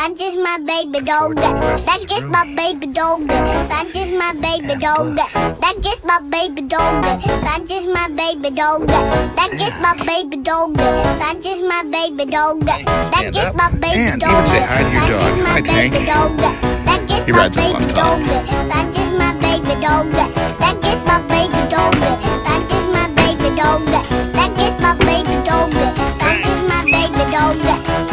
That's just my baby dog. That's just my baby dog. That's just my baby dog. That's just my baby dog. That's just my baby dog. That's just my baby dog. That's just my baby dog. That's just my baby dog. And say hi to dog. That's just my baby dog. That's just my baby dog. That's just my baby dog. That's just my baby dog. That's just my baby dog. That's just my baby dog.